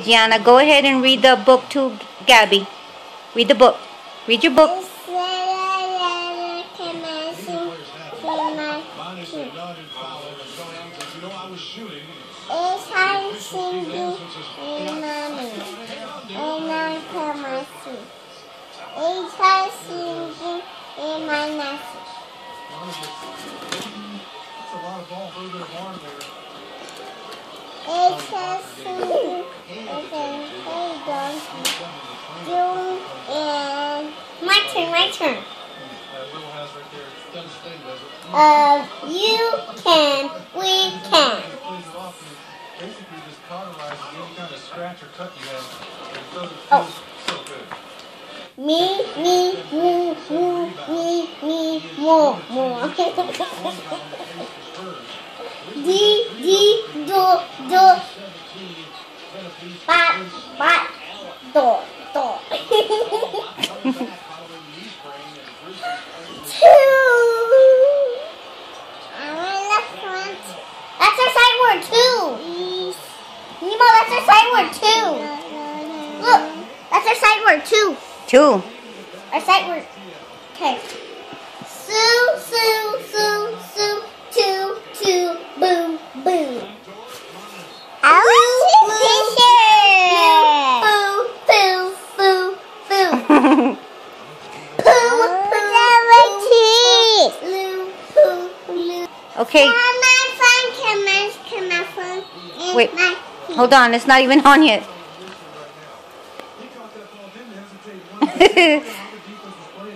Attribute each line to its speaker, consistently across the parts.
Speaker 1: Gianna, go ahead and read the book to Gabby. Read the book. Read your book.
Speaker 2: A lot of ball further there.
Speaker 3: Singing in the hey donkey. June and my turn, my turn.
Speaker 2: That little house right there, it doesn't stay, does it?
Speaker 3: Uh, you can, we can.
Speaker 2: It plays it off and it basically just cauterizes any kind of scratch or cut you have. It doesn't feel
Speaker 3: Oh.
Speaker 2: so good.
Speaker 3: Me, me, me, me, me, me, more, more. D, D, do, do. Bat, bat, do, do. Two. I want one. That's our sight word, two. Nemo, that's our sight word, two. Look, that's our sight word, two.
Speaker 1: Two.
Speaker 3: Our sight word. Okay. Sue, Sue, Sue, Sue, two, two, boom, boom. I want to Boo, boo, boo, boo.
Speaker 1: Okay,
Speaker 3: Can phone, can my, can my phone, and
Speaker 1: Wait. Hold on. It's not even on yet.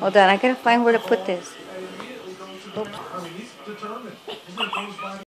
Speaker 1: Hold on. I gotta find where to put this.
Speaker 2: And